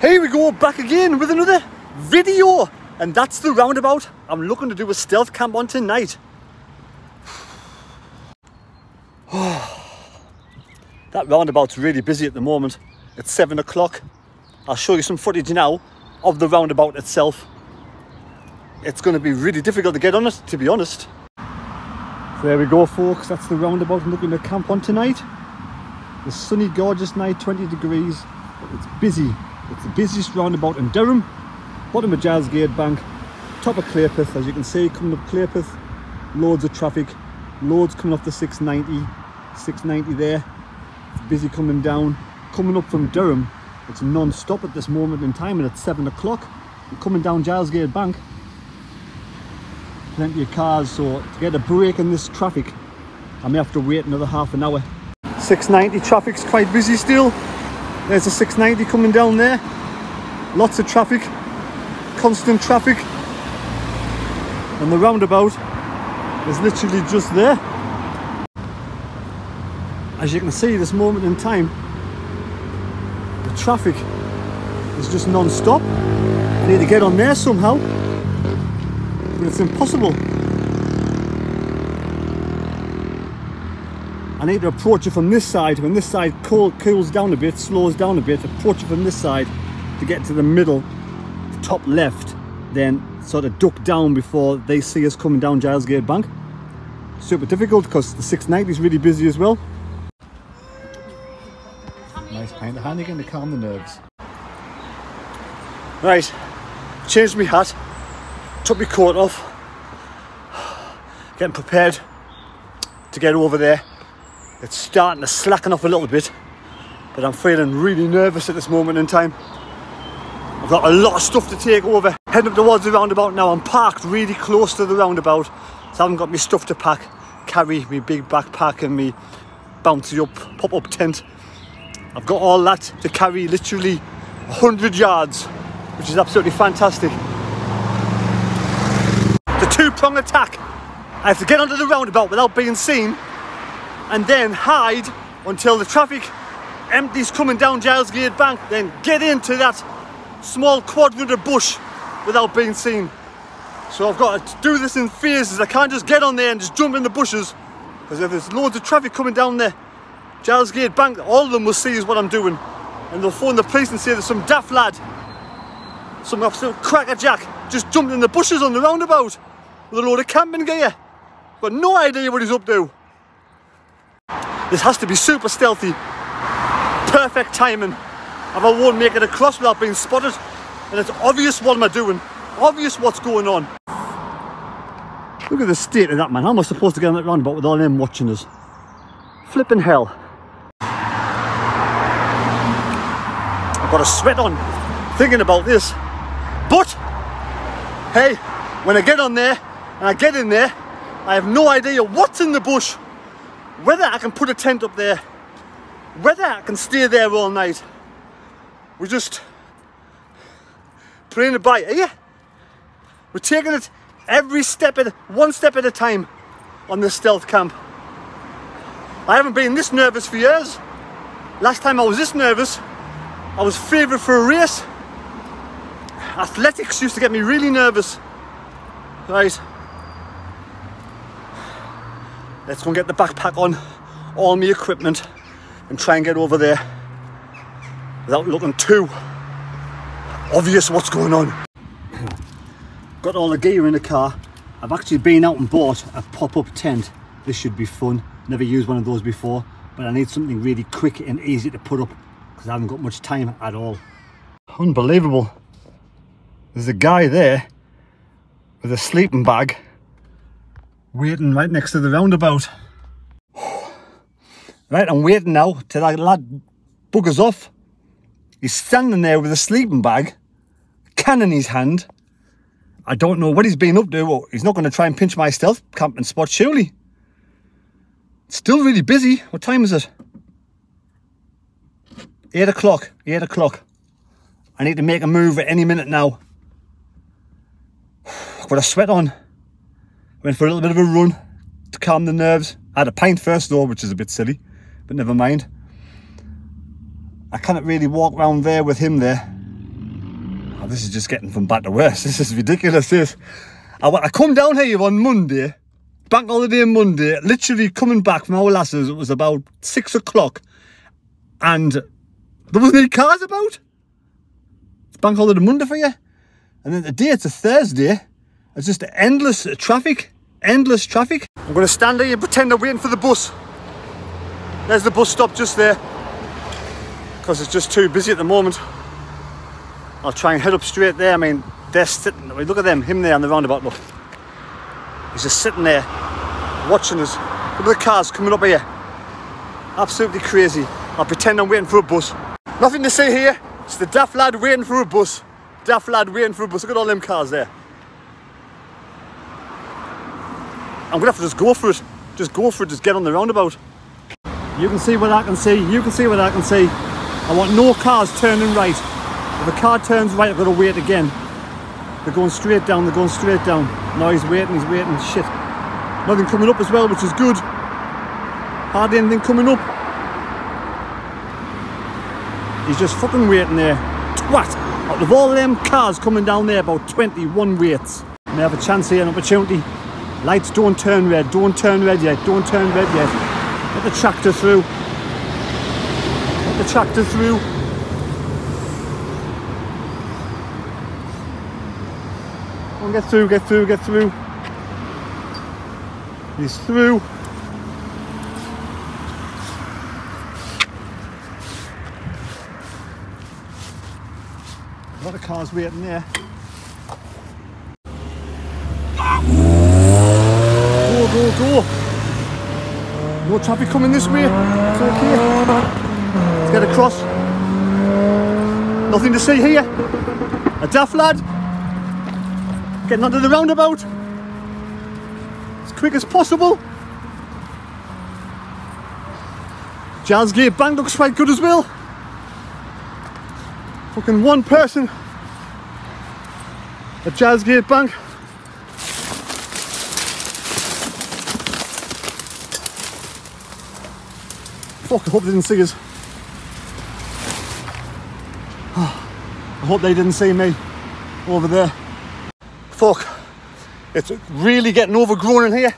Here we go, back again with another video. And that's the roundabout I'm looking to do a stealth camp on tonight. that roundabout's really busy at the moment. It's seven o'clock. I'll show you some footage now of the roundabout itself. It's going to be really difficult to get on it, to be honest. So there we go, folks. That's the roundabout I'm looking to camp on tonight. The sunny, gorgeous night, 20 degrees. It's busy. It's the busiest roundabout in Durham. Bottom of Gilesgate Bank, top of Claypath, as you can see, coming up Claypath. Loads of traffic, loads coming off the 690, 690 there. It's busy coming down. Coming up from Durham, it's non-stop at this moment in time and it's seven o'clock. Coming down Gilesgate Bank, plenty of cars, so to get a break in this traffic, I may have to wait another half an hour. 690 traffic's quite busy still. There's a 690 coming down there. Lots of traffic, constant traffic. And the roundabout is literally just there. As you can see, this moment in time, the traffic is just non-stop. I need to get on there somehow, but it's impossible. I need to approach it from this side. When this side cool, cools down a bit, slows down a bit, approach it from this side to get to the middle, top left, then sort of duck down before they see us coming down Gilesgate Bank. Super difficult because the 690 is really busy as well. Nice pint of Heineken to calm the nerves. Right, changed my hat, took my coat off, getting prepared to get over there it's starting to slacken off a little bit, but I'm feeling really nervous at this moment in time. I've got a lot of stuff to take over. Heading up towards the roundabout now. I'm parked really close to the roundabout, so I haven't got my stuff to pack, carry my big backpack and my bouncy up, pop-up tent. I've got all that to carry literally 100 yards, which is absolutely fantastic. The two-prong attack. I have to get onto the roundabout without being seen and then hide until the traffic empties coming down Gilesgate Bank, then get into that small quadrant of bush without being seen. So I've got to do this in phases. I can't just get on there and just jump in the bushes because if there's loads of traffic coming down there, Gilesgate Bank, all of them will see is what I'm doing. And they'll phone the police and say there's some daft lad, some absolute crackerjack, just jumped in the bushes on the roundabout with a load of camping gear. Got no idea what he's up to. This has to be super stealthy. Perfect timing. If I won't make it across without being spotted, and it's obvious what am I doing. Obvious what's going on. Look at the state of that man. How am I supposed to get on that roundabout with all them watching us? Flipping hell. I've got a sweat on thinking about this. But, hey, when I get on there and I get in there, I have no idea what's in the bush whether I can put a tent up there, whether I can stay there all night. We're just playing it by ear. We're taking it every step at one step at a time on this stealth camp. I haven't been this nervous for years. Last time I was this nervous, I was favourite for a race. Athletics used to get me really nervous. Right. Let's go and get the backpack on, all my equipment, and try and get over there without looking too obvious what's going on. Got all the gear in the car. I've actually been out and bought a pop-up tent. This should be fun. Never used one of those before, but I need something really quick and easy to put up because I haven't got much time at all. Unbelievable. There's a guy there with a sleeping bag waiting right next to the roundabout. Right, I'm waiting now till that lad buggers off. He's standing there with a sleeping bag, can in his hand. I don't know what he's been up to. He's not going to try and pinch my stealth camping spot, surely. still really busy. What time is it? Eight o'clock. Eight o'clock. I need to make a move at any minute now. I've got a sweat on. Went for a little bit of a run to calm the nerves. I had a pint first though, which is a bit silly, but never mind. I cannot really walk around there with him there. Oh, this is just getting from bad to worse. This is ridiculous, this. I, I come down here on Monday, bank holiday Monday, literally coming back from our lasses, it was about six o'clock, and there wasn't any cars about. It's bank holiday Monday for you. And then today it's a Thursday, it's just endless traffic, endless traffic. I'm to stand here and pretend I'm waiting for the bus. There's the bus stop just there, because it's just too busy at the moment. I'll try and head up straight there. I mean, they're sitting, look at them, him there on the roundabout, look. He's just sitting there, watching us. Look at the cars coming up here. Absolutely crazy. I'll pretend I'm waiting for a bus. Nothing to see here. It's the daft lad waiting for a bus. Daft lad waiting for a bus. Look at all them cars there. I'm gonna have to just go for it. Just go for it, just get on the roundabout. You can see what I can see, you can see what I can see. I want no cars turning right. If a car turns right, I've got to wait again. They're going straight down, they're going straight down. Now he's waiting, he's waiting, shit. Nothing coming up as well, which is good. Hardly anything coming up. He's just fucking waiting there. Twat! Out of all them cars coming down there, about 21 waits. May have a chance here, an opportunity. Lights don't turn red, don't turn red yet, don't turn red yet. Get the tractor through. Get the tractor through. on, get through, get through, get through. He's through. A lot of cars waiting there. Go, go, go. No traffic coming this way. It's okay. Let's get across. Nothing to see here. A daft lad. Getting onto the roundabout as quick as possible. Gilesgate Bank looks quite good as well. Fucking one person A Gilesgate Bank. Fuck, I hope they didn't see us. Ah, I hope they didn't see me over there. Fuck, it's really getting overgrown in here.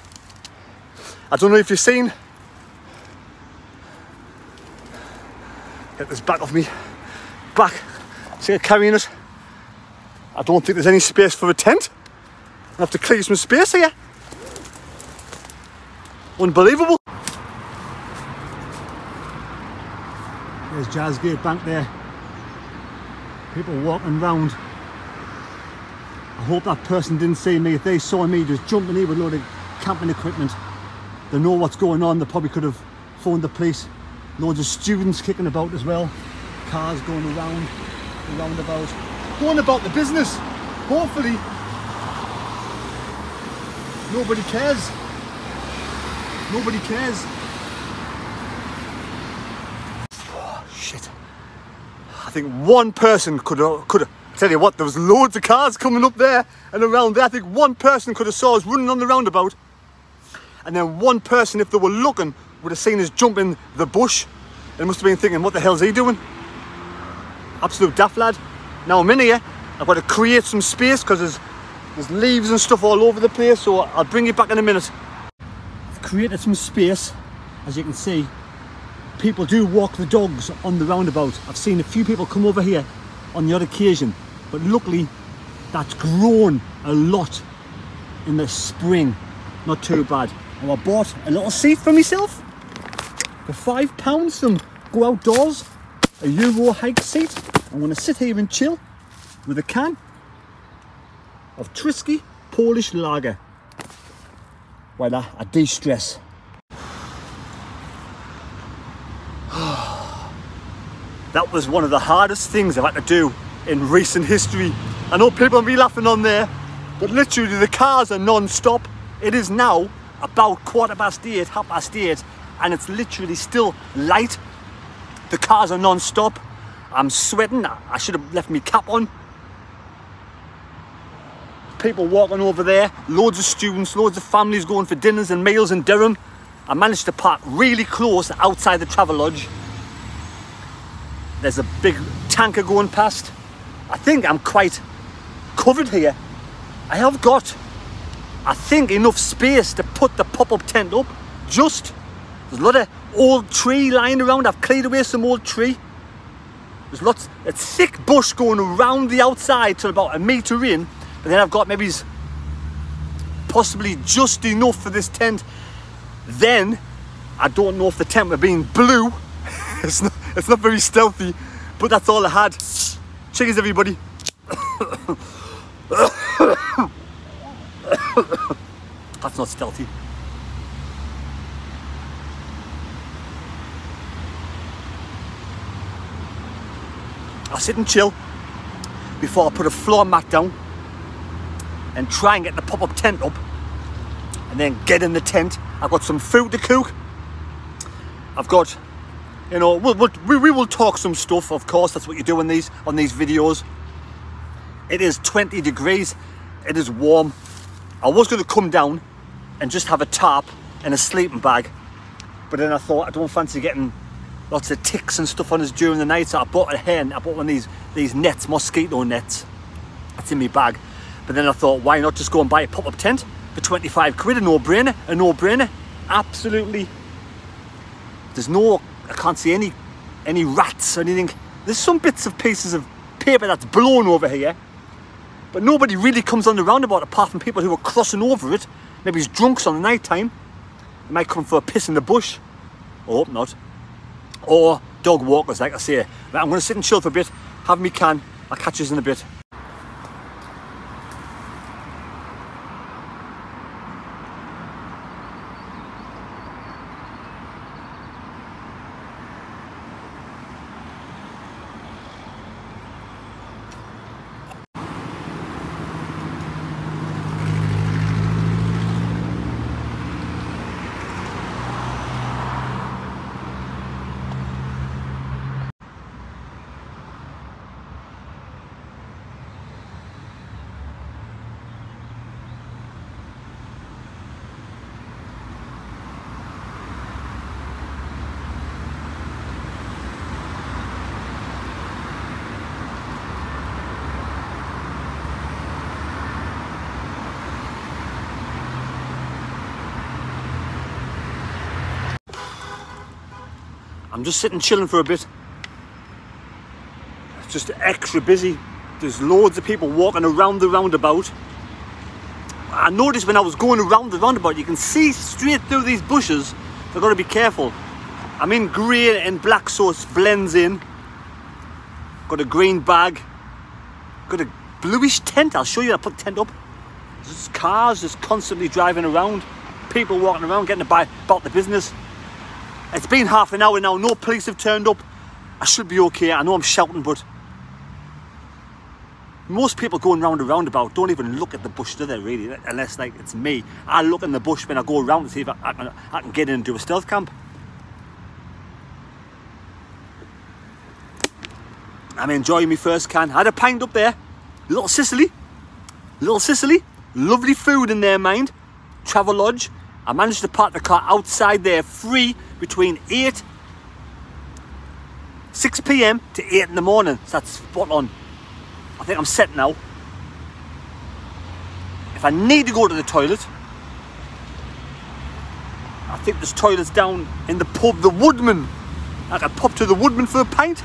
I don't know if you've seen. Get this back off me. Back. See it carrying it. I don't think there's any space for a tent. I have to clear some space here. Unbelievable. There's Jazz Gilesgate Bank there. People walking round. I hope that person didn't see me. If they saw me just jumping in with a load of camping equipment, they know what's going on. They probably could have phoned the police. Loads of students kicking about as well. Cars going around, around about. Going about the business. Hopefully, nobody cares. Nobody cares. Oh, shit. I think one person could have, could have Tell you what, there was loads of cars coming up there and around there. I think one person could have saw us running on the roundabout. And then one person, if they were looking, would have seen us jumping the bush. And must have been thinking, what the hell's he doing? Absolute daft lad. Now I'm in here. I've got to create some space because there's, there's leaves and stuff all over the place. So I'll bring you back in a minute. I've created some space, as you can see. People do walk the dogs on the roundabout. I've seen a few people come over here on the odd occasion but luckily that's grown a lot in the spring. Not too bad. And I bought a little seat for myself. For five pounds some Go Outdoors a Eurohike seat. I'm to sit here and chill with a can of Tyskie Polish lager. While I, I de-stress that was one of the hardest things I've had to do in recent history. I know people will be laughing on there, but literally the cars are non-stop. It is now about quarter past eight, half past eight, and it's literally still light. The cars are non-stop. I'm sweating. I should have left my cap on. People walking over there, loads of students, loads of families going for dinners and meals in Durham. I managed to park really close outside the Travelodge. There's a big tanker going past I think I'm quite covered here. I have got, I think, enough space to put the pop-up tent up. Just, there's a lot of old tree lying around. I've cleared away some old tree. There's lots, a thick bush going around the outside to about a metre in. But then I've got maybe possibly just enough for this tent. Then, I don't know if the tent were being blue. it's, not, it's not very stealthy, but that's all I had. Cheers, everybody. that's not stealthy. I'll sit and chill before I put a floor mat down and try and get the pop-up tent up and then get in the tent. I've got some food to cook. I've got, you know, we'll, we'll, we, will talk some stuff, of course. That's what you do in these, on these videos. It is 20 degrees. It is warm. I was going to come down and just have a tarp and a sleeping bag. But then I thought, I don't fancy getting lots of ticks and stuff on us during the night. So I bought a hen, I bought one of these, these nets, mosquito nets. That's in my bag. But then I thought, why not just go and buy a pop-up tent for 25 quid, a no-brainer, a no-brainer. Absolutely. There's no, I can't see any, any rats or anything. There's some bits of pieces of paper that's blown over here. But nobody really comes on the roundabout apart from people who are crossing over it. Maybe it's drunks on the night time. They might come for a piss in the bush. I hope not or dog walkers like I say. Right, I'm going to sit and chill for a bit, have me can, I'll catch you in a bit. I'm just sitting chilling for a bit. It's just extra busy. There's loads of people walking around the roundabout. I noticed when I was going around the roundabout, you can see straight through these bushes. They've got to be careful. I'm in grey and black so it blends in. Got a green bag. Got a bluish tent. I'll show you I put the tent up. There's cars just constantly driving around. People walking around getting about the business. It's been half an hour now, no police have turned up. I should be okay, I know I'm shouting, but most people going round a roundabout don't even look at the bush, do they, really? Unless, like, it's me. I look in the bush when I go around to see if I, I, can, I can get in and do a stealth camp. I'm enjoying my first can. I had a pint up there. Little Sicily. Little Sicily. Lovely food in there, mind. Travelodge. I managed to park the car outside there free between 8 6 p.m. to 8 in the morning. So that's spot on. I think I'm set now. If I need to go to the toilet, I think there's toilets down in the pub, the Woodman. I can pop to the Woodman for a pint.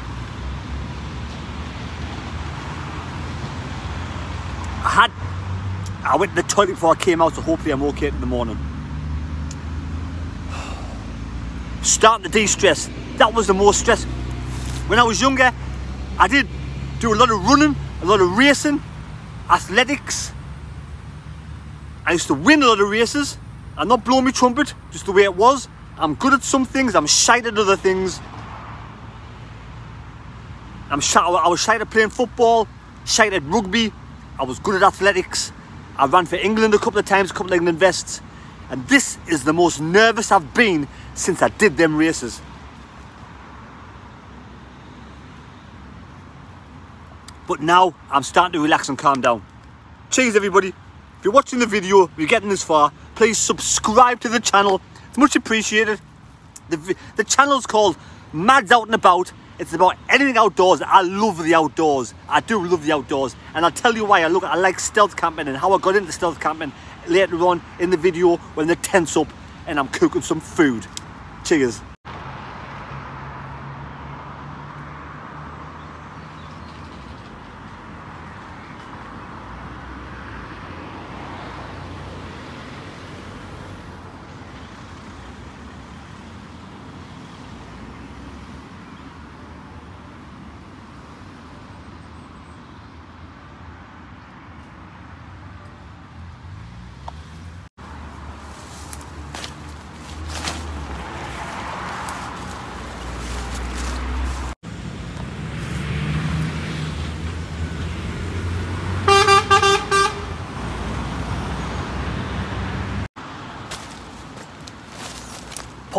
I had, I went to the toilet before I came out, so hopefully I'm okay in the morning. Starting to de-stress. That was the most stress. When I was younger, I did do a lot of running, a lot of racing, athletics. I used to win a lot of races. I'm not blowing my trumpet, just the way it was. I'm good at some things, I'm shite at other things. I'm shy, I was shy at playing football, shy at rugby. I was good at athletics. I ran for England a couple of times, a couple of England vests. And this is the most nervous I've been since I did them races. But now I'm starting to relax and calm down. Cheers everybody. If you're watching the video, you're getting this far, please subscribe to the channel. It's much appreciated. The, the channel's called Mads Out and About It's about anything outdoors. I love the outdoors. I do love the outdoors. And I'll tell you why I look I like stealth camping and how I got into stealth camping later on in the video when the tent's up and I'm cooking some food. Cheers.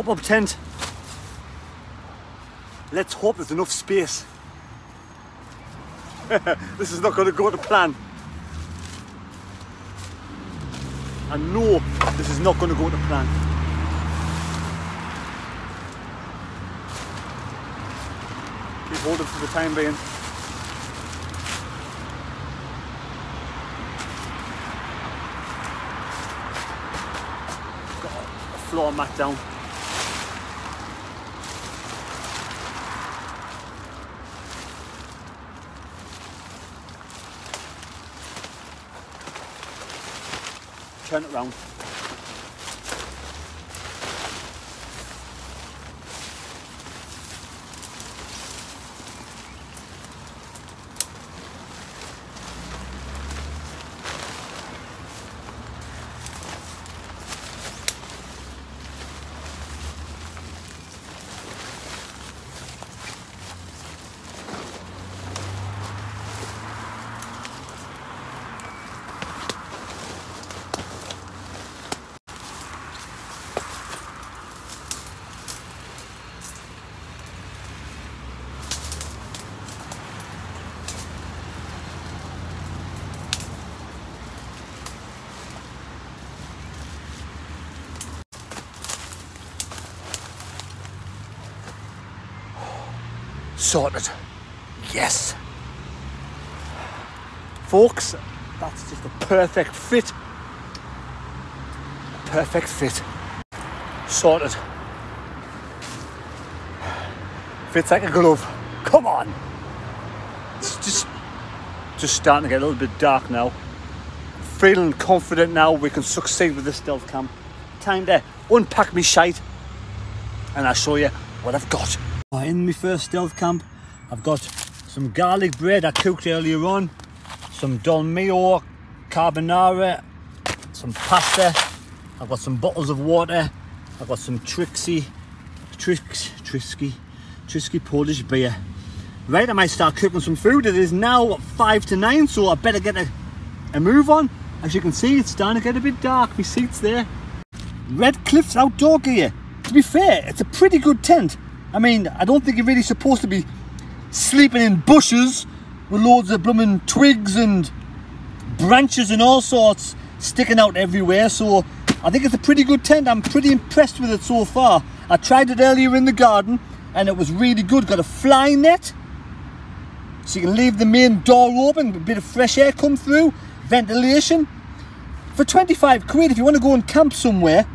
Pop-up tent. Let's hope there's enough space. this is not going to go to plan. I know this is not going to go to plan. Keep holding for the time being. Got a floor mat down. Turn it round. Sorted. Yes. Folks, that's just a perfect fit. A perfect fit. Sorted. Fits like a glove. Come on. It's just, just starting to get a little bit dark now. Feeling confident now we can succeed with this stealth cam. Time to unpack me shite and I'll show you what I've got. My first stealth camp, I've got some garlic bread I cooked earlier on, some Dolmio carbonara, some pasta, I've got some bottles of water, I've got some Trixie, Trix, Trisky, Trisky Polish beer. Right, I might start cooking some food. It is now five to nine, so I better get a, a move on. As you can see, it's starting to get a bit dark. My seat's there. Red Cliffs Outdoor Gear. To be fair, it's a pretty good tent. I mean, I don't think you're really supposed to be sleeping in bushes with loads of blooming twigs and branches and all sorts sticking out everywhere. So I think it's a pretty good tent. I'm pretty impressed with it so far. I tried it earlier in the garden and it was really good. Got a fly net. So you can leave the main door open, a bit of fresh air come through, ventilation. For 25 quid, if you want to go and camp somewhere,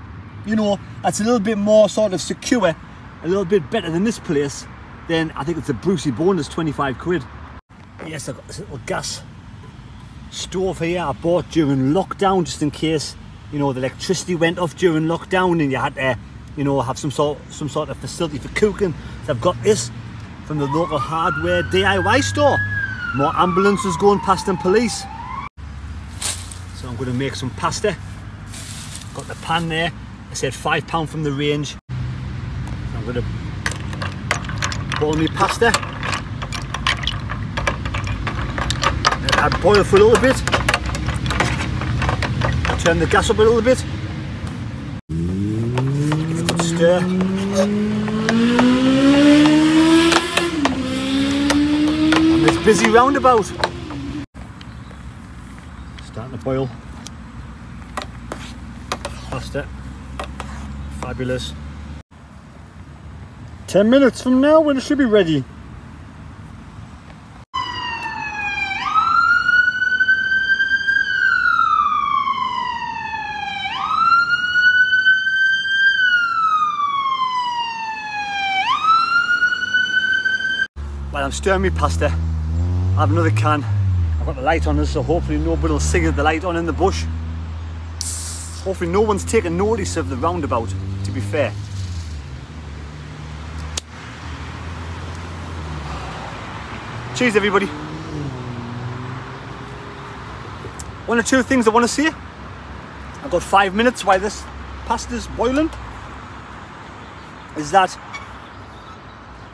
you know, that's a little bit more sort of secure a little bit better than this place, then I think it's a Brucey bonus 25 quid. Yes, I've got this little gas stove here I bought during lockdown just in case, you know, the electricity went off during lockdown and you had to, you know, have some sort some sort of facility for cooking. So I've got this from the local hardware DIY store. More ambulances going past than police. So I'm going to make some pasta. Got the pan there. I said five pound from the range. I'm going to boil pasta. Add boil for a little bit. Turn the gas up a little bit. Give a good stir. Busy roundabout. Starting to boil. Pasta. Fabulous. 10 minutes from now when it should be ready. Well, I'm stirring my pasta. I have another can. I've got the light on us, so hopefully nobody will see the light on in the bush. Hopefully no one's taken notice of the roundabout, to be fair. Cheers everybody. One or two things I want to say. I've got five minutes while this pasta's boiling. Is that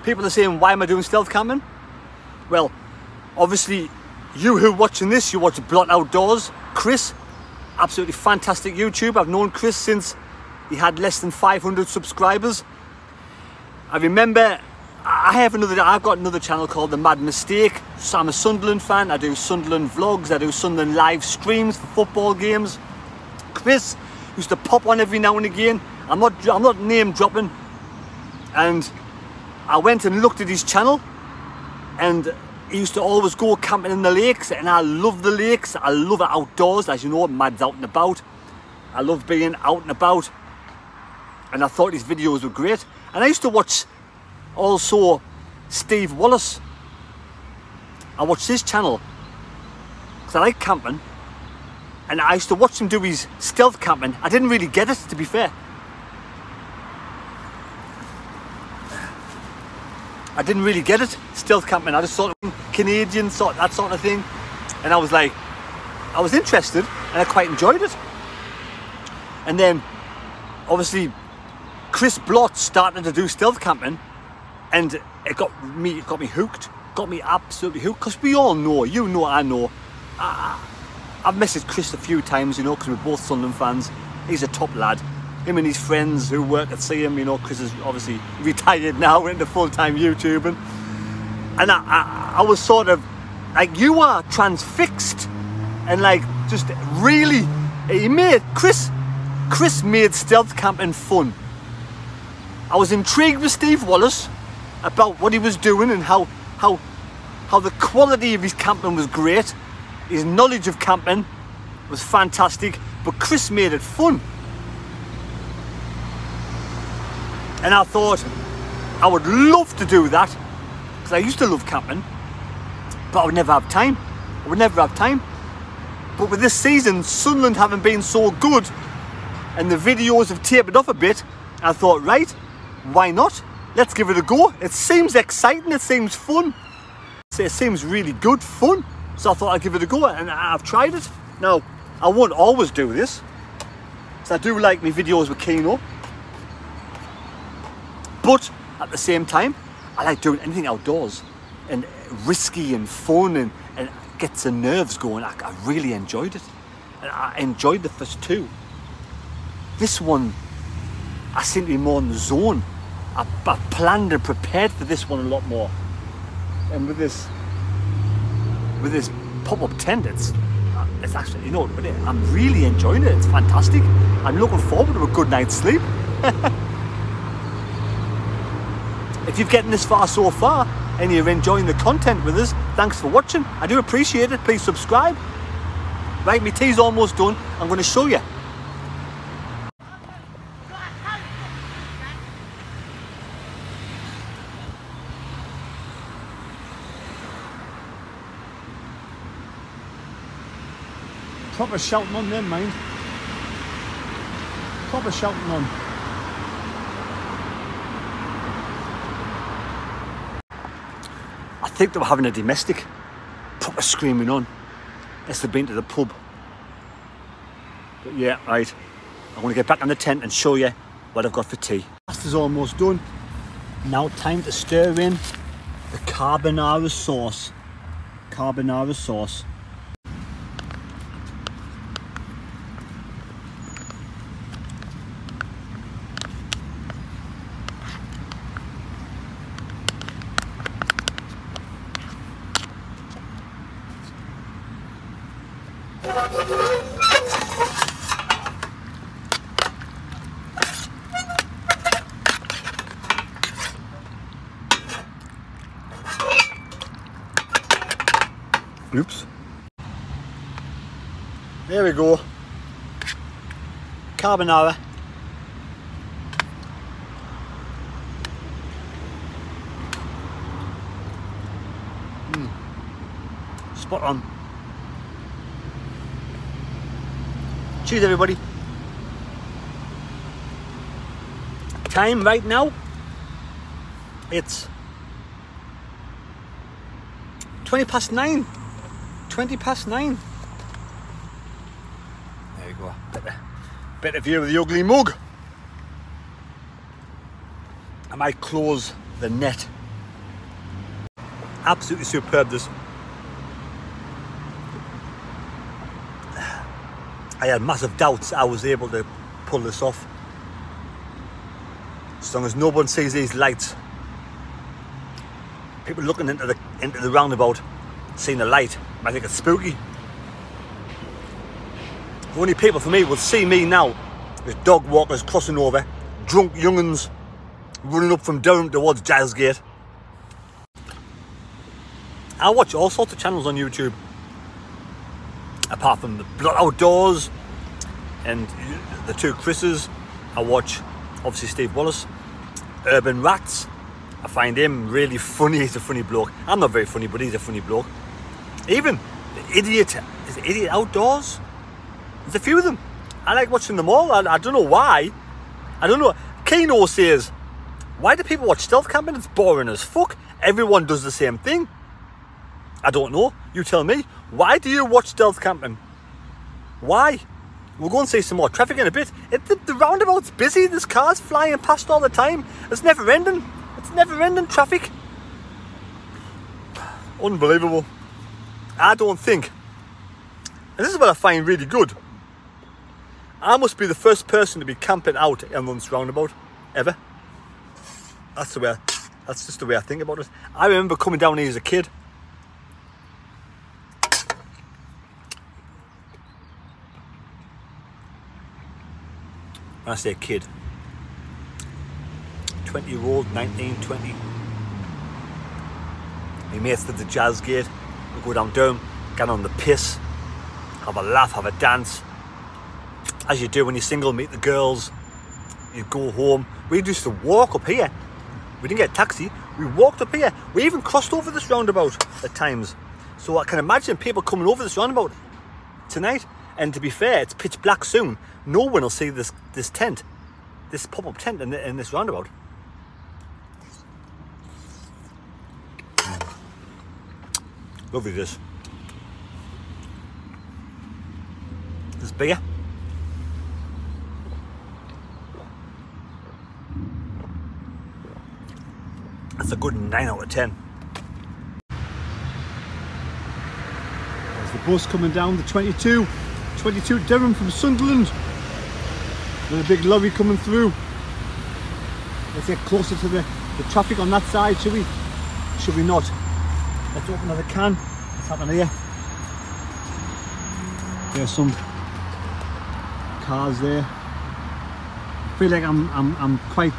people are saying, why am I doing stealth camping? Well, obviously, you who are watching this, you watch Blott Outdoors. Chris, absolutely fantastic YouTube. I've known Chris since he had less than 500 subscribers. I remember I have another, I've got another channel called The Mad Mistake. So I'm a Sunderland fan. I do Sunderland vlogs. I do Sunderland live streams for football games. Chris used to pop on every now and again. I'm not, I'm not name dropping. And I went and looked at his channel and he used to always go camping in the lakes and I love the lakes. I love it outdoors. As you know, Mad's out and about. I love being out and about. And I thought his videos were great. And I used to watch also Steve Wallis. I watched his channel because I like camping and I used to watch him do his stealth camping. I didn't really get it to be fair. I didn't really get it, stealth camping. I just thought Canadian sort that sort of thing. And I was like, I was interested and I quite enjoyed it. And then obviously Chris Blott started to do stealth camping and it got me, it got me hooked, got me absolutely hooked. Because we all know, you know, I know. I, I've messaged Chris a few times, you know, because we're both Sunderland fans. He's a top lad. Him and his friends who work at CM, you know, Chris is obviously retired now, We're into full-time YouTubing. And I, I, I was sort of, like, you are transfixed. And like, just really, he made, Chris, Chris made stealth camping fun. I was intrigued with Steve Wallis about what he was doing and how how how the quality of his camping was great. His knowledge of camping was fantastic, but Chris made it fun. And I thought I would love to do that because I used to love camping, but I would never have time. I would never have time. But with this season, Sunderland having been so good and the videos have tapered off a bit, I thought, right, why not? Let's give it a go. It seems exciting, it seems fun. It seems really good fun. So I thought I'd give it a go and I've tried it. Now, I won't always do this. So I do like my videos with Keno. But at the same time, I like doing anything outdoors and risky and fun and, and gets the nerves going. I, I really enjoyed it. And I enjoyed the first two. This one, I seem to be more in the zone. I, I planned and prepared for this one a lot more. And with this, with this pop-up tent, it's, it's actually, you know, I'm really enjoying it. It's fantastic. I'm looking forward to a good night's sleep. if you've gotten this far so far and you're enjoying the content with us, thanks for watching. I do appreciate it. Please subscribe. Right, my tea's almost done. I'm going to show you Proper shouting on them, mind. Proper shouting on. I think they were having a domestic. Proper screaming on. As they've been to the pub. But yeah, right. I'm going to get back in the tent and show you what I've got for tea. Pasta's almost done. Now time to stir in the carbonara sauce. Carbonara sauce. Oops. There we go. Carbonara. Hmm. Spot on. Cheers, everybody. Time right now, it's 20 past nine. 20 past nine. There you go. Better, view of the ugly mug. I might close the net. Absolutely superb this. I had massive doubts I was able to pull this off. As long as no one sees these lights. People looking into the into the roundabout, seeing the light, might think it's spooky. The only people for me will see me now is dog walkers crossing over, drunk younguns running up from Durham towards Gate. I watch all sorts of channels on YouTube. Apart from the Blott Outdoors and the two Chris's, I watch obviously Steve Wallis, Urban Rats. I find him really funny. He's a funny bloke. I'm not very funny, but he's a funny bloke. Even the idiot is the idiot outdoors. There's a few of them. I like watching them all. I, I don't know why. I don't know. Kano says, why do people watch stealth camping? It's boring as fuck. Everyone does the same thing. I don't know. You tell me. Why do you watch stealth camping? Why? We'll go and see some more traffic in a bit. It, the, the roundabout's busy. There's cars flying past all the time. It's never ending. It's never ending traffic. Unbelievable. I don't think. And this is what I find really good. I must be the first person to be camping out in this roundabout ever. That's the way. I, that's just the way I think about it. I remember coming down here as a kid when I say kid, 20 year old, 19, 20. My mates did the jazz gate, we go down Durham, get on the piss, have a laugh, have a dance. As you do when you're single, meet the girls, you go home. We used to walk up here. We didn't get a taxi, we walked up here. We even crossed over this roundabout at times. So I can imagine people coming over this roundabout tonight. And to be fair, it's pitch black soon no one will see this this tent, this pop-up tent in, the, in this roundabout. Lovely this. This beer. That's a good 9 out of 10. There's the bus coming down the 22, 22 Durham from Sunderland. There's a big lorry coming through. Let's get closer to the, the traffic on that side, should we? Should we not? Let's open another can. What's happening here? There's some cars there. I feel like I'm, I'm, I'm quite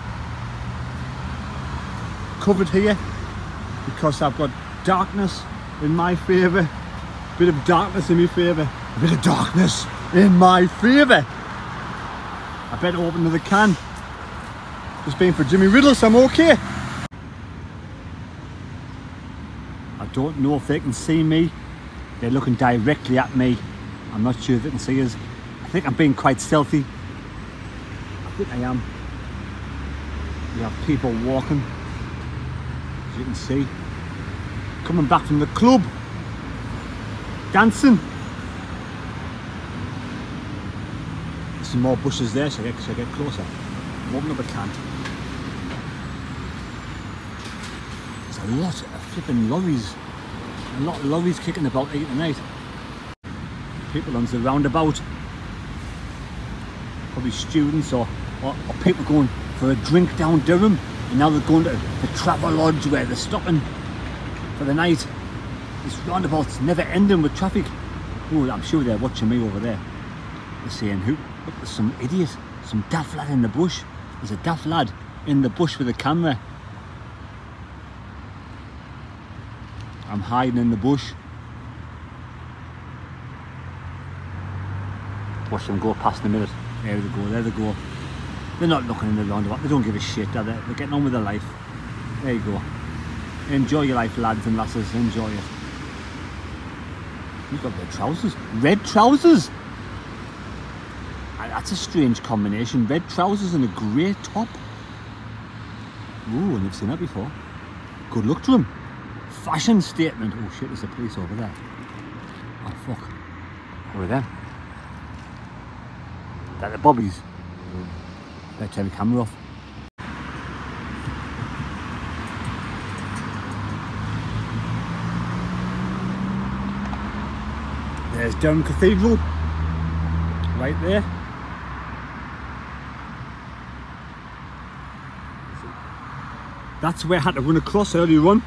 covered here because I've got darkness in my favour. Bit of darkness in my favour. Bit of darkness in my favour. I better open another can. Just being for Jimmy Riddle, so I'm okay. I don't know if they can see me. They're looking directly at me. I'm not sure if they can see us. I think I'm being quite stealthy. I think I am. We have people walking, as you can see. Coming back from the club. Dancing. Some more bushes there, so I get, so I get closer. Up a can. There's a lot of flipping lorries. A lot of lorries kicking about eight tonight. People on the roundabout. Probably students or, or, or people going for a drink down Durham and now they're going to the Travelodge where they're stopping for the night. This roundabout's never ending with traffic. Oh, I'm sure they're watching me over there. They're saying, who, Look, there's some idiot, some daft lad in the bush. There's a daft lad in the bush with a camera. I'm hiding in the bush. Watch them go past the minute. There they go, there they go. They're not looking in the roundabout, they don't give a shit, are they? They're getting on with their life. There you go. Enjoy your life, lads and lasses, enjoy it. You've got red trousers. Red trousers! That's a strange combination. Red trousers and a grey top. Ooh, I've never seen that before. Good luck to him. Fashion statement. Oh shit, there's a police over there. Oh fuck. Who are? They're the bobbies. Better turn the camera off. There's Durham Cathedral, right there. That's where I had to run across earlier on.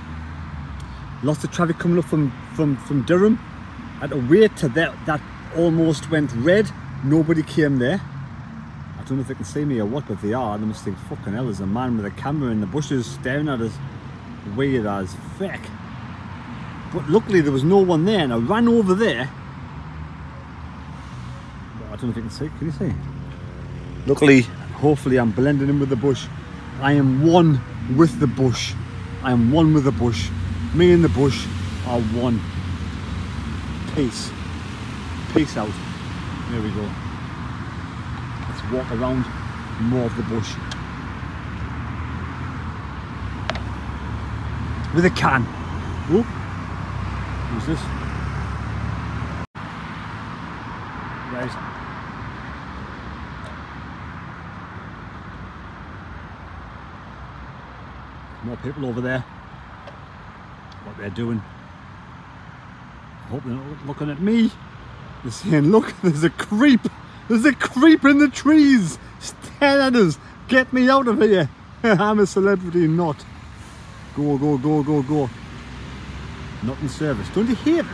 Lots of traffic coming up from, from, from Durham. I had to wait till that, that almost went red. Nobody came there. I don't know if they can see me or what, but they are. They must think, fucking hell, there's a man with a camera in the bushes staring at us. Weird as feck. But luckily there was no one there and I ran over there. I don't know if you can see, can you see? Luckily, hopefully I'm blending in with the bush. I am one with the bush. I am one with the bush. Me and the bush are one. Peace. Peace out. There we go. Let's walk around more of the bush. With a can. Oh, who's this? Right. More people over there. What they're doing. I hope they're not looking at me. They're saying, look, there's a creep. There's a creep in the trees. Staring at us. Get me out of here. I'm a celebrity, not. Go, go, go, go, go. Not in service. Don't you hear it?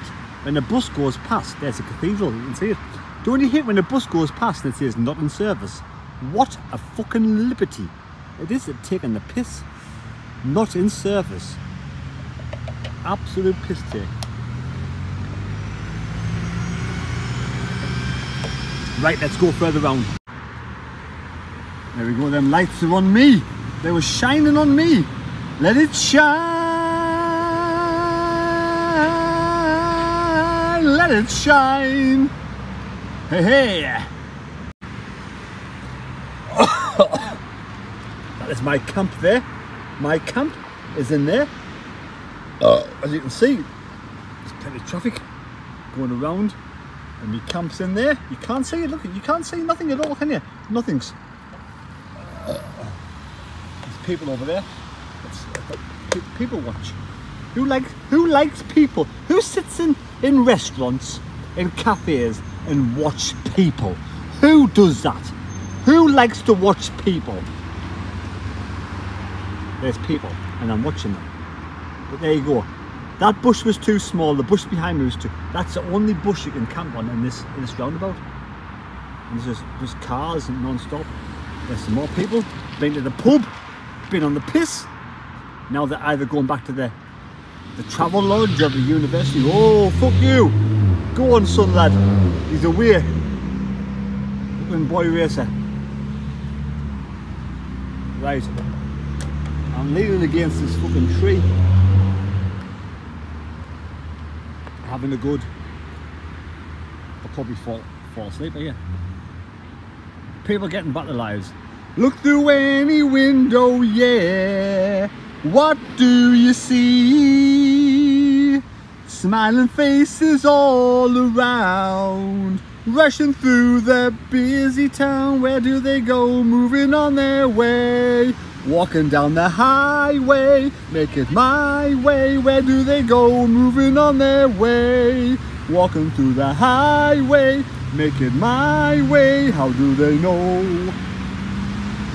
When the bus goes past, there's a cathedral, you can see it. Don't you hear it when the bus goes past and it says not in service? What a fucking liberty. It is taking the piss. Not in service. Absolute piss take. Right, let's go further round. There we go, them lights are on me. They were shining on me. Let it shine. Let it shine. Hey, hey. that is my camp there. My camp is in there. As you can see, there's plenty of traffic going around and my camp's in there. You can't see it, look, you can't see nothing at all, can you? Nothing's. There's people over there. It's, uh, people watch. Who likes who likes people? Who sits in, in restaurants, in cafes and watch people? Who does that? Who likes to watch people? There's people and I'm watching them. But there you go. That bush was too small. The bush behind me was too. That's the only bush you can camp on in this in this roundabout. And there's just, just cars and non-stop. There's some more people. Been to the pub. Been on the piss. Now they're either going back to the the Travelodge of the university. Oh fuck you! Go on, son lad. He's away. Fucking boy racer. Right. I'm leaning against this fucking tree. Having a good. I'll probably fall, fall asleep here. People getting back lives. Look through any window, yeah. What do you see? Smiling faces all around. Rushing through the busy town. Where do they go? Moving on their way. Walking down the highway, make it my way. Where do they go? Moving on their way. Walking through the highway, make it my way. How do they know?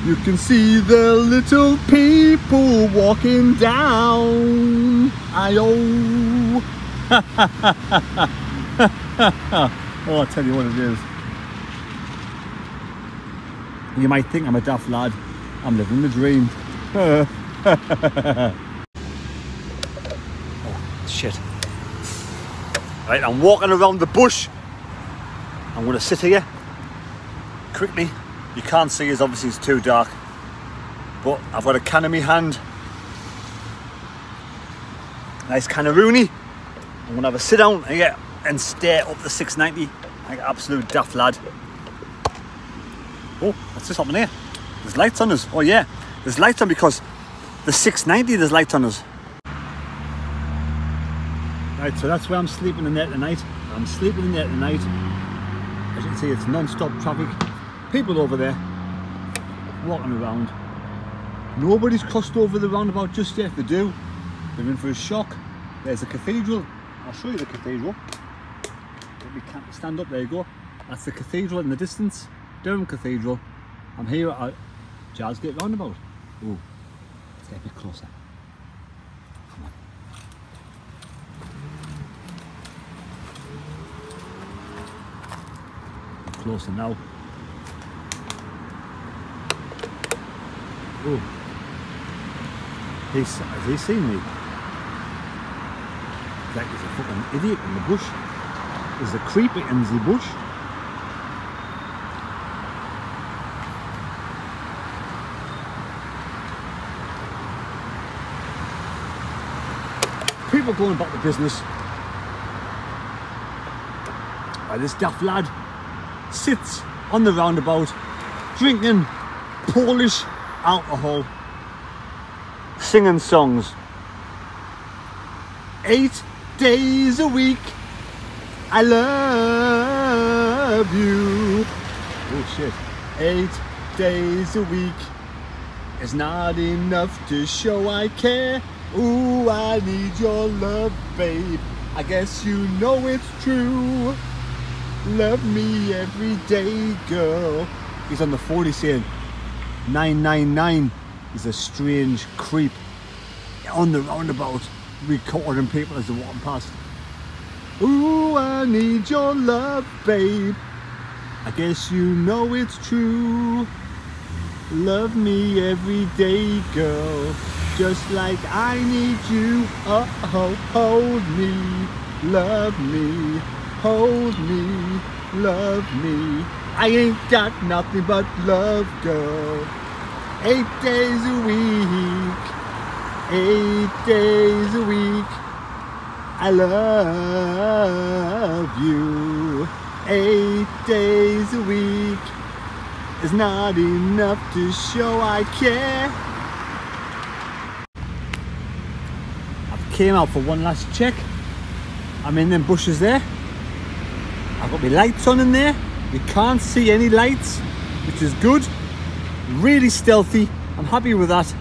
You can see the little people walking down. I oh. oh, I'll tell you what it is. You might think I'm a daft lad. I'm living the dream. oh, shit. Right, I'm walking around the bush. I'm to sit here quickly. You can't see us, obviously it's too dark. But I've got a can in my hand. Nice can of Rooney. I'm to have a sit down here and stare up the 690 like absolute daft lad. Oh, what's this happening here? There's lights on us. Oh yeah, there's lights on because the 690 there's lights on us. Right, so that's where I'm sleeping in there tonight. I'm sleeping in there tonight. As you can see, it's non-stop traffic. People over there walking around. Nobody's crossed over the roundabout just yet. They do. They're in for a shock. There's the cathedral. I'll show you the cathedral. We can't stand up. There you go. That's the cathedral in the distance. Durham Cathedral. I'm here at Gate roundabout. Oh, let's get a bit closer. Come on. Closer now. Oh, he's, has he seen me? Like he's a fucking idiot in the bush. There's a creeper in the bush. People going about the business. Uh, this daft lad sits on the roundabout drinking Polish alcohol, singing songs. Eight days a week, I love you. Oh shit. Eight days a week is not enough to show I care. Ooh, I need your love, babe. I guess you know it's true. Love me every day, girl. He's on the 40 saying 999. He's a strange creep on the roundabout, recording people as they walk past. Ooh, I need your love, babe. I guess you know it's true. Love me every day, girl just like I need you. Oh, hold me, love me, hold me, love me. I ain't got nothing but love, girl. Eight days a week, eight days a week. I love you. Eight days a week is not enough to show I care. Came out for one last check. I'm in them bushes there. I've got my lights on in there. You can't see any lights, which is good. Really stealthy. I'm happy with that.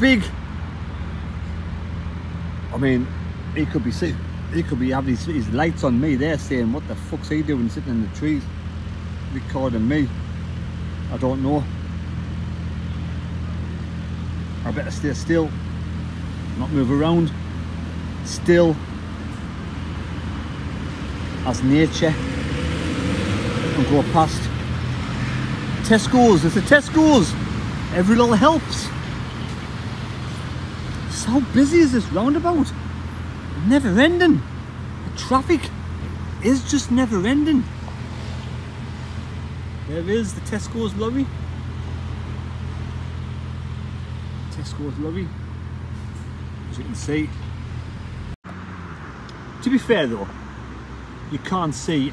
Big. I mean, he could be sitting, he could be having his, his lights on me there saying, what the fuck's he doing sitting in the trees? Recording me. I don't know. I better stay still not move around. Still as nature and go past. Tesco's, there's a Tesco's every little helps. So how busy is this roundabout? Never ending. The traffic is just never ending. There is the Tesco's lorry. Tesco's lorry you can see. To be fair though, you can't see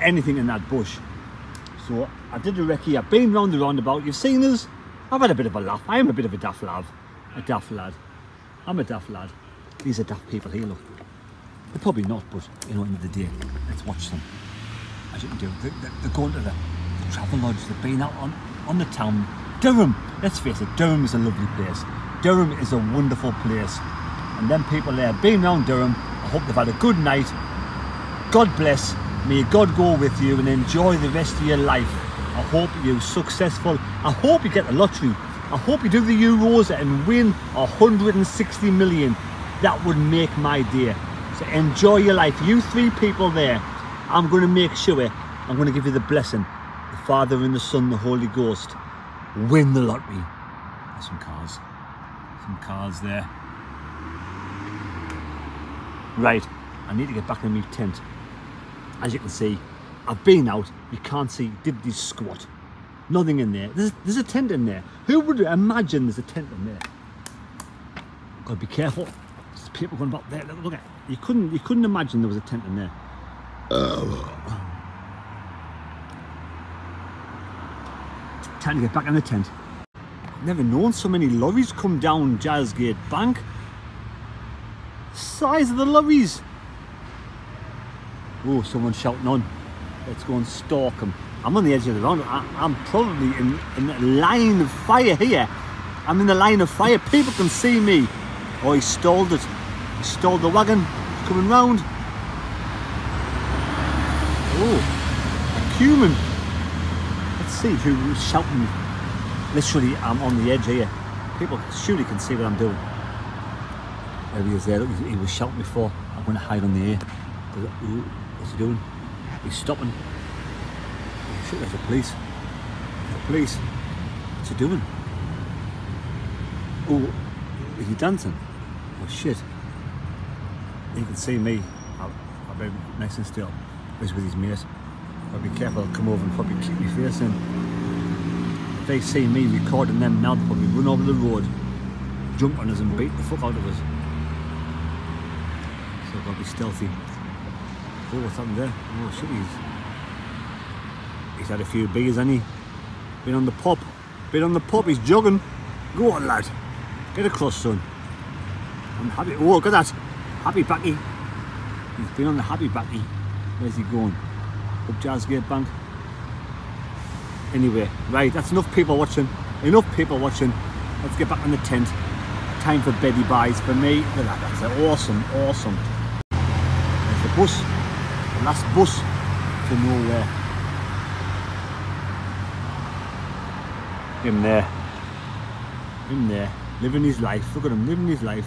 anything in that bush. So I did a recce, I've been round the roundabout, you've seen us, I've had a bit of a laugh. I am a bit of a daft lad, a daft lad. I'm a daft lad. These are daft people here, look. They're probably not, but you know, end of the day, let's watch them. As you can do, they're, they're going to the, the Travelodge, they've been out on, on the town. Durham, let's face it, Durham is a lovely place. Durham is a wonderful place. And them people there, being round Durham, I hope they've had a good night. God bless. May God go with you and enjoy the rest of your life. I hope you're successful. I hope you get the lottery. I hope you do the Euros and win 160 million. That would make my day. So enjoy your life. You three people there, I'm going to make sure I'm going to give you the blessing. The Father and the Son, the Holy Ghost. Win the lottery. There's some cars some cars there. Right, I need to get back in my tent. As you can see, I've been out, you can't see, this squat. Nothing in there. There's, there's a tent in there. Who would imagine there's a tent in there? Gotta be careful. There's people going about there. Look, look at you couldn't you couldn't imagine there was a tent in there. Time to get back in the tent. Never known so many lorries come down Gilesgate Bank. Size of the lorries. Oh, someone's shouting on. Let's go and stalk them. I'm on the edge of the round. I, I'm probably in, in the line of fire here. I'm in the line of fire. People can see me. Oh, he stalled it. He stalled the wagon. Coming round. Oh, a cumin. Let's see who's shouting. Literally, I'm on the edge here. People surely can see what I'm doing. There he is there. He was shouting before. I'm going to hide on the air. What's he doing? He's stopping. Oh, shit, there's the police. The police. What's he doing? Oh, is he dancing? Oh shit. He can see me. I'll, I'll be nice and still. He's with his mate. I'll be careful, I'll come over and probably kick my face in. If they see me recording them now, they'll probably run over the road, jump on us and beat the fuck out of us. So I've got to be stealthy. Oh, what's happened there? Oh shit, he's... He's had a few beers, hasn't he? Been on the pop. Been on the pop, he's jogging. Go on, lad. Get across, son. I'm happy. Oh, look at that. Happy backy. He's been on the happy backy. Where's he going? Up Gilesgate Bank. Anyway, right, that's enough people watching. Enough people watching. Let's get back in the tent. Time for beddy buys for me. That's awesome, awesome. There's the bus. The last bus to nowhere. Him there. Him there. Living his life. Look at him living his life.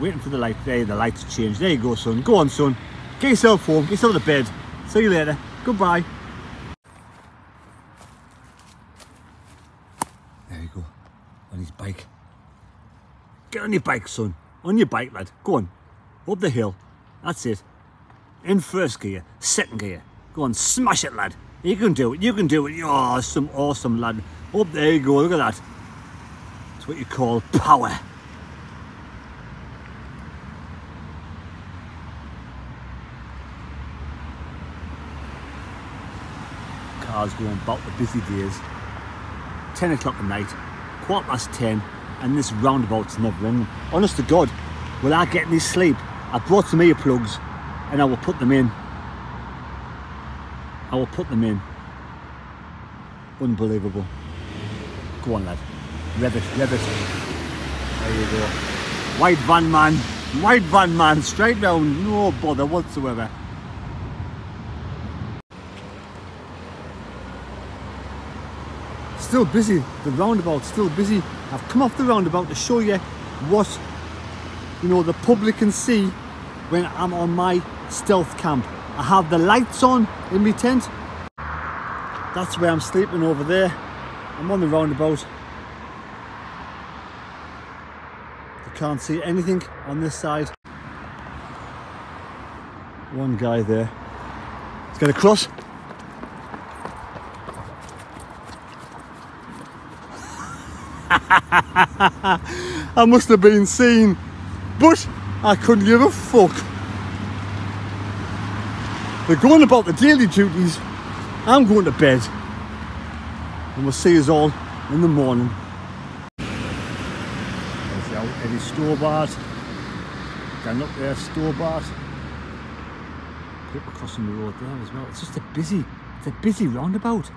Waiting for the light. There, the lights change. There you go, son. Go on, son. Get yourself home. Get yourself to bed. See you later. Goodbye. There you go. On his bike. Get on your bike, son. On your bike, lad. Go on. Up the hill. That's it. In first gear. Second gear. Go on. Smash it, lad. You can do it. You can do it. You're awesome, awesome, lad. Up there you go. Look at that. It's what you call power. Cars going about the busy days. 10 o'clock at night, quarter past 10, and this roundabout's never ending. Honest to God, will I get any sleep? I brought some earplugs and I will put them in. I will put them in. Unbelievable. Go on, lad. Rev it, rev it. There you go. White van man. White van man. Straight down. No bother whatsoever. Still busy. The roundabout's still busy. I've come off the roundabout to show you what you know the public can see when I'm on my stealth camp. I have the lights on in my tent. That's where I'm sleeping over there. I'm on the roundabout. You can't see anything on this side. One guy there. Let's get across. I must have been seen, but I couldn't give a fuck. They're going about the daily duties. I'm going to bed. And we'll see us all in the morning. There's the old Eddie Stobart. Down up there, Stobart. People crossing the road there as well. It's just a busy, it's a busy roundabout.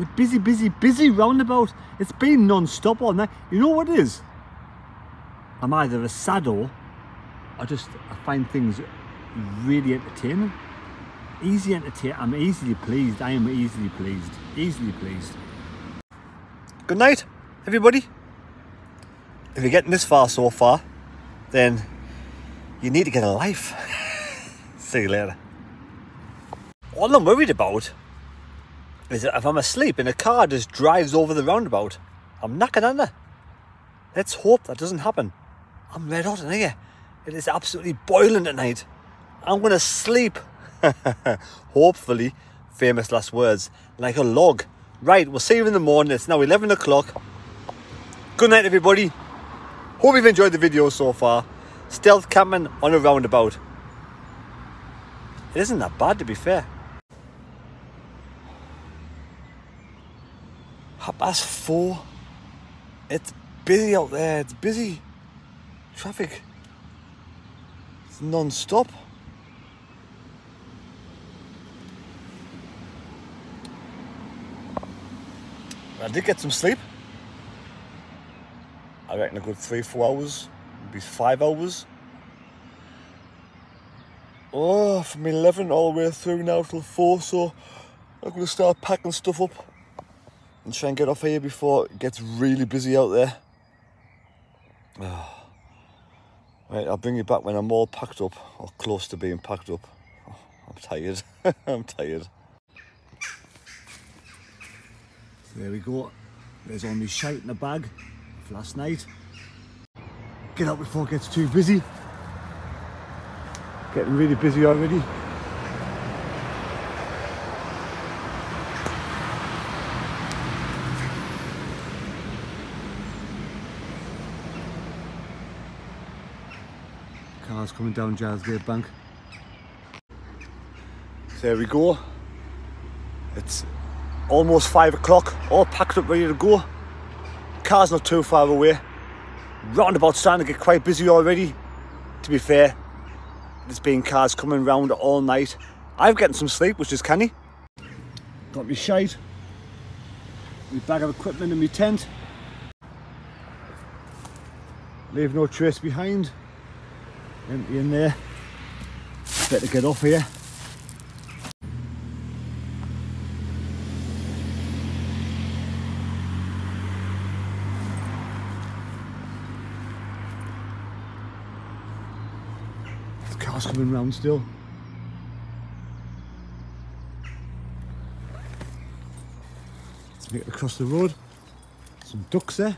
A busy, busy, busy roundabout. It's been non-stop all night. You know what it is? I'm either a sado or just I find things really entertaining. Easy entertain. I'm easily pleased. I am easily pleased. Easily pleased. Good night, everybody. If you're getting this far so far, then you need to get a life. See you later. All I'm worried about is that if I'm asleep and a car just drives over the roundabout, I'm knocking under. Let's hope that doesn't happen. I'm red hot in here. It is absolutely boiling at night. I'm going to sleep. Hopefully, famous last words, like a log. Right, we'll see you in the morning. It's now 11 o'clock. Good night, everybody. Hope you've enjoyed the video so far. stealth camping on a roundabout. It isn't that bad to be fair. Half past four. It's busy out there, it's busy. Traffic. It's non-stop. I did get some sleep. I reckon a good three, four hours, maybe five hours. Oh, from 11 all the way through now till 4, so I'm going to start packing stuff up and try and get off here before it gets really busy out there. Oh. Right, I'll bring you back when I'm all packed up, or close to being packed up. I'm tired, I'm tired. There we go. There's all my shite in the bag of last night. Get out before it gets too busy. Getting really busy already. Coming down Gilesgate Bank. There we go. It's almost five o'clock, all packed up, ready to go. Car's not too far away. Roundabout starting to get quite busy already. To be fair, there's been cars coming round all night. I'm getting some sleep, which is canny. Got me shade, my bag of equipment in my tent. Leave no trace behind. Empty in there. Better get off here. car's coming round still. It across the road. Some ducks there.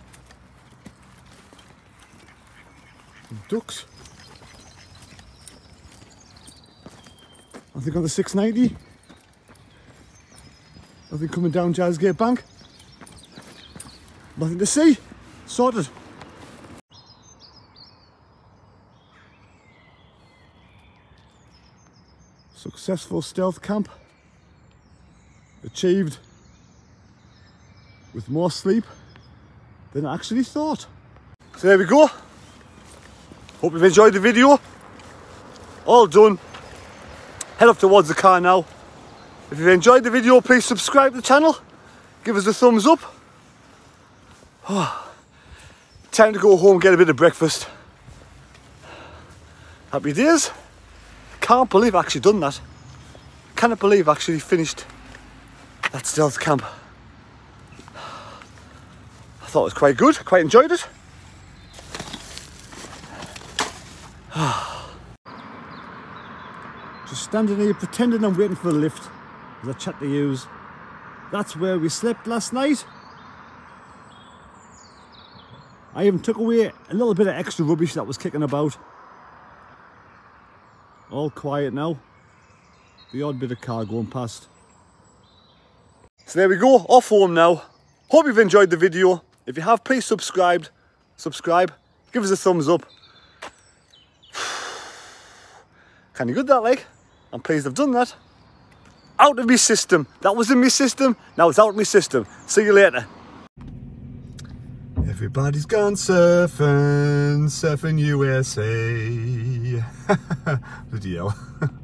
Some ducks. I think on the 690. Nothing coming down Gilesgate Bank. Nothing to see. Sorted. Successful stealth camp achieved with more sleep than I actually thought. So there we go. Hope you've enjoyed the video. All done. Head up towards the car now. If you've enjoyed the video, please subscribe to the channel. Give us a thumbs up. Oh, time to go home get a bit of breakfast. Happy days. Can't believe I've actually done that. Cannot believe I actually finished that stealth camp. I thought it was quite good, quite enjoyed it. Standing here pretending I'm waiting for the lift as I chat to use. That's where we slept last night. I even took away a little bit of extra rubbish that was kicking about. All quiet now. The odd bit of car going past. So there we go, off home now. Hope you've enjoyed the video. If you have, please subscribe. Subscribe. Give us a thumbs up. Can you good that like? I'm pleased I've done that. Out of my system. That was in my system. Now it's out of my system. See you later. Everybody's gone surfing, surfing USA. Video.